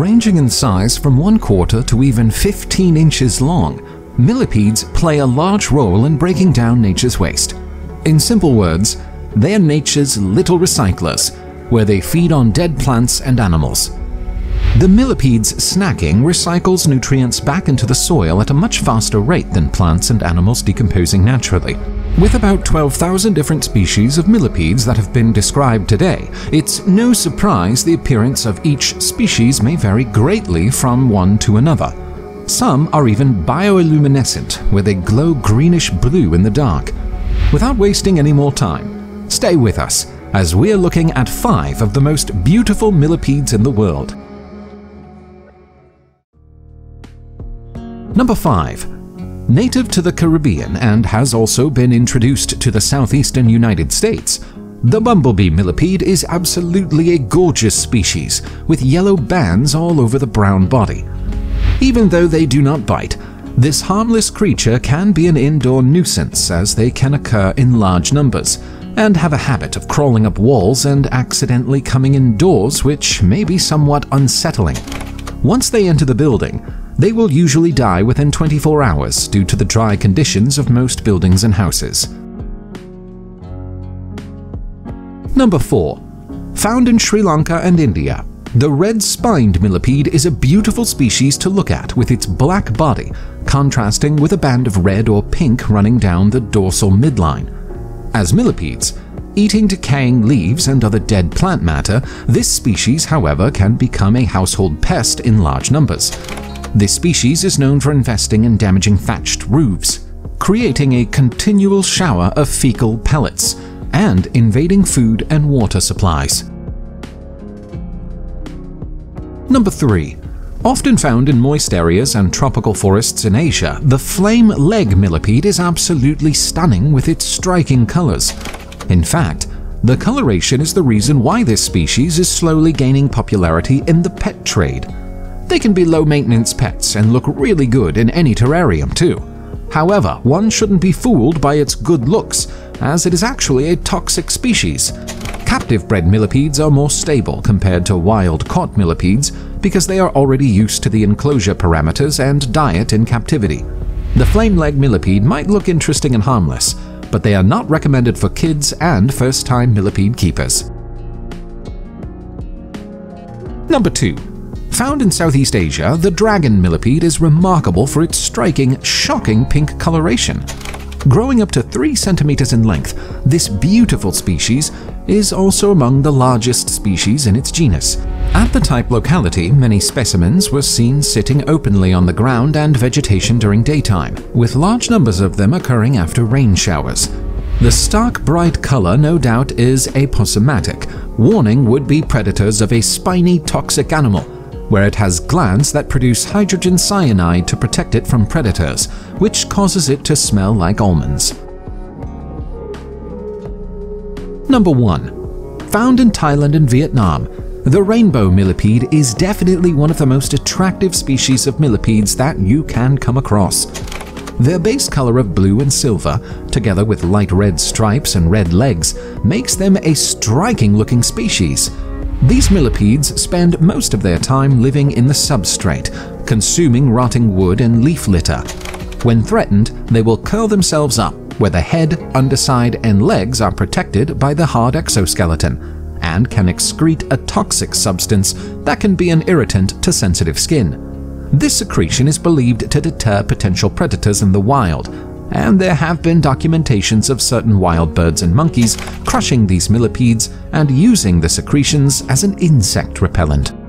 Ranging in size from 1 quarter to even 15 inches long, millipedes play a large role in breaking down nature's waste. In simple words, they are nature's little recyclers, where they feed on dead plants and animals. The millipede's snacking recycles nutrients back into the soil at a much faster rate than plants and animals decomposing naturally. With about 12,000 different species of millipedes that have been described today, it's no surprise the appearance of each species may vary greatly from one to another. Some are even bioluminescent, where they glow greenish blue in the dark. Without wasting any more time, stay with us as we're looking at five of the most beautiful millipedes in the world. Number 5. Native to the Caribbean and has also been introduced to the southeastern United States, the bumblebee millipede is absolutely a gorgeous species, with yellow bands all over the brown body. Even though they do not bite, this harmless creature can be an indoor nuisance as they can occur in large numbers, and have a habit of crawling up walls and accidentally coming indoors which may be somewhat unsettling. Once they enter the building, they will usually die within 24 hours due to the dry conditions of most buildings and houses. Number 4. Found in Sri Lanka and India, the red-spined millipede is a beautiful species to look at with its black body, contrasting with a band of red or pink running down the dorsal midline. As millipedes, eating decaying leaves and other dead plant matter, this species, however, can become a household pest in large numbers. This species is known for investing in damaging thatched roofs, creating a continual shower of fecal pellets, and invading food and water supplies. Number 3. Often found in moist areas and tropical forests in Asia, the flame leg millipede is absolutely stunning with its striking colors. In fact, the coloration is the reason why this species is slowly gaining popularity in the pet trade. They can be low-maintenance pets and look really good in any terrarium too. However, one shouldn't be fooled by its good looks, as it is actually a toxic species. Captive bred millipedes are more stable compared to wild caught millipedes because they are already used to the enclosure parameters and diet in captivity. The flame leg millipede might look interesting and harmless, but they are not recommended for kids and first-time millipede keepers. Number 2. Found in Southeast Asia, the dragon millipede is remarkable for its striking, shocking pink coloration. Growing up to 3 centimeters in length, this beautiful species is also among the largest species in its genus. At the type locality, many specimens were seen sitting openly on the ground and vegetation during daytime, with large numbers of them occurring after rain showers. The stark bright color no doubt is aposematic, warning would-be predators of a spiny toxic animal, where it has glands that produce hydrogen cyanide to protect it from predators, which causes it to smell like almonds. Number 1. Found in Thailand and Vietnam, the rainbow millipede is definitely one of the most attractive species of millipedes that you can come across. Their base color of blue and silver, together with light red stripes and red legs, makes them a striking looking species. These millipedes spend most of their time living in the substrate, consuming rotting wood and leaf litter. When threatened, they will curl themselves up, where the head, underside, and legs are protected by the hard exoskeleton, and can excrete a toxic substance that can be an irritant to sensitive skin. This secretion is believed to deter potential predators in the wild, and there have been documentations of certain wild birds and monkeys crushing these millipedes and using the secretions as an insect repellent.